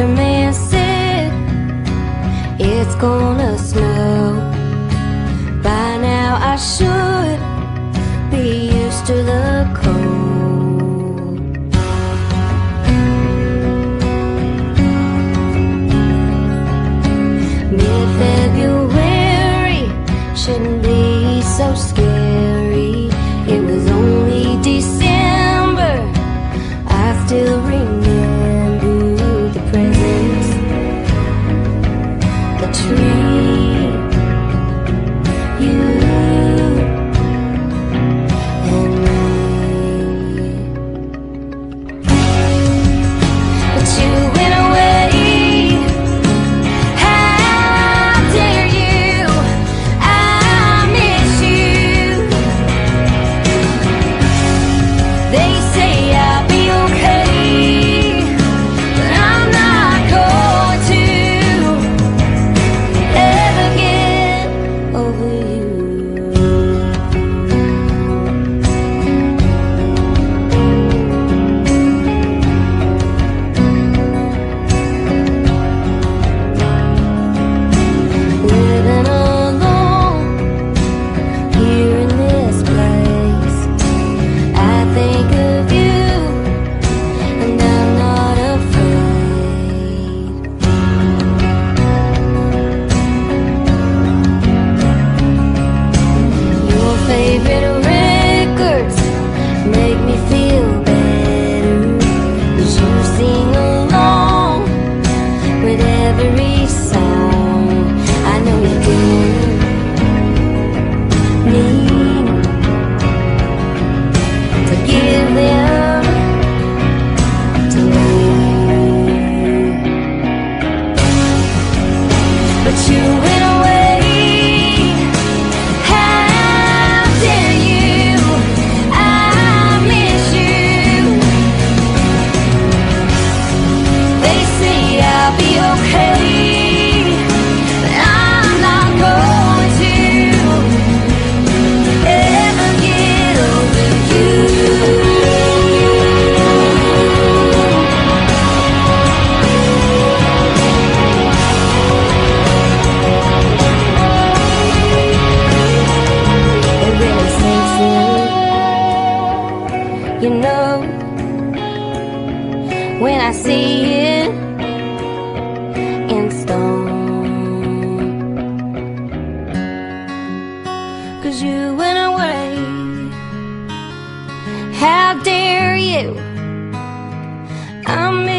Weather man said it's gonna snow. By now I should be used to the cold. you know when I see it in stone. Cause you went away. How dare you? I'm